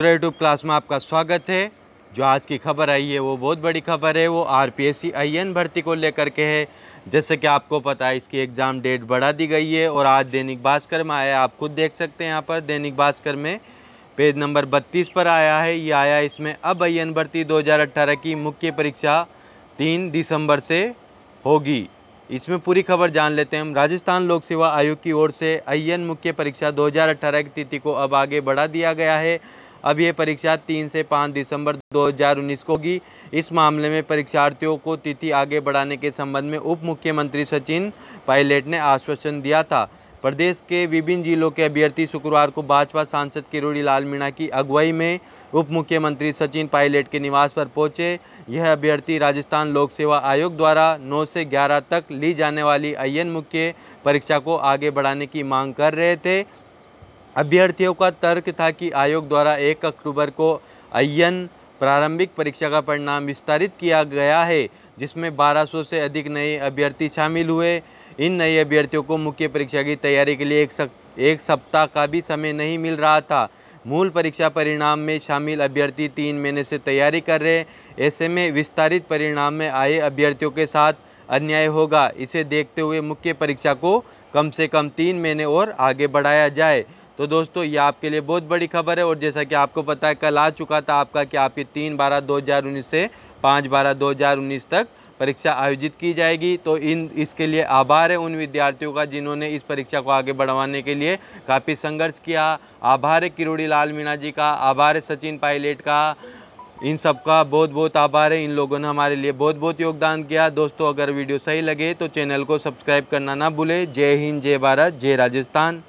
YouTube class में आपका स्वागत है। जो आज की खबर आई है, वो बहुत बड़ी खबर है। वो आर पी एस सी भर्ती को लेकर के है। जैसे कि आपको पता है, इसकी एग्ज़ाम डेट बढ़ा दी गई है और आज दैनिक भास्कर में आया आप खुद देख सकते हैं यहाँ पर। दैनिक भास्कर में पेज नंबर बत्तीस पर आया है। ये आया इसमें, अब आई एन भर्ती 2018 की मुख्य परीक्षा तीन दिसंबर से होगी। इसमें पूरी खबर जान लेते हैं हम। राजस्थान लोक सेवा आयोग की ओर से आई मुख्य परीक्षा 2018 की तिथि को अब आगे बढ़ा दिया गया है। अब ये परीक्षा तीन से पाँच दिसंबर 2019 को होगी। इस मामले में परीक्षार्थियों को तिथि आगे बढ़ाने के संबंध में उप मुख्यमंत्री सचिन पायलट ने आश्वासन दिया था। प्रदेश के विभिन्न जिलों के अभ्यर्थी शुक्रवार को भाजपा सांसद किरोड़ी लाल मीणा की अगुवाई में उप मुख्यमंत्री सचिन पायलट के निवास पर पहुँचे। यह अभ्यर्थी राजस्थान लोक सेवा आयोग द्वारा 9 से 11 तक ली जाने वाली अयन मुख्य परीक्षा को आगे बढ़ाने की मांग कर रहे थे। अभ्यर्थियों का तर्क था कि आयोग द्वारा एक अक्टूबर को अयन प्रारंभिक परीक्षा का परिणाम विस्तारित किया गया है जिसमें 1200 से अधिक नए अभ्यर्थी शामिल हुए। इन नए अभ्यर्थियों को मुख्य परीक्षा की तैयारी के लिए एक सक, एक सप्ताह का भी समय नहीं मिल रहा था। मूल परीक्षा परिणाम में शामिल अभ्यर्थी तीन महीने से तैयारी कर रहे ऐसे में विस्तारित परिणाम में आए अभ्यर्थियों के साथ अन्याय होगा। इसे देखते हुए मुख्य परीक्षा को कम से कम तीन महीने और आगे बढ़ाया जाए। तो दोस्तों, ये आपके लिए बहुत बड़ी खबर है और जैसा कि आपको पता है, कल आ चुका था आपका कि आपकी तीन बारह दो हज़ार उन्नीस से पाँच बारह दो हज़ार उन्नीस तक परीक्षा आयोजित की जाएगी। तो इन, इसके लिए आभार है उन विद्यार्थियों का जिन्होंने इस परीक्षा को आगे बढ़वाने के लिए काफ़ी संघर्ष किया। आभार है किरोड़ी लाल मीणा जी का, आभार है सचिन पायलट का। इन सबका बहुत बहुत आभार है, इन लोगों ने हमारे लिए बहुत बहुत योगदान किया। दोस्तों, अगर वीडियो सही लगे तो चैनल को सब्सक्राइब करना ना भूलें। जय हिंद, जय भारत, जय राजस्थान।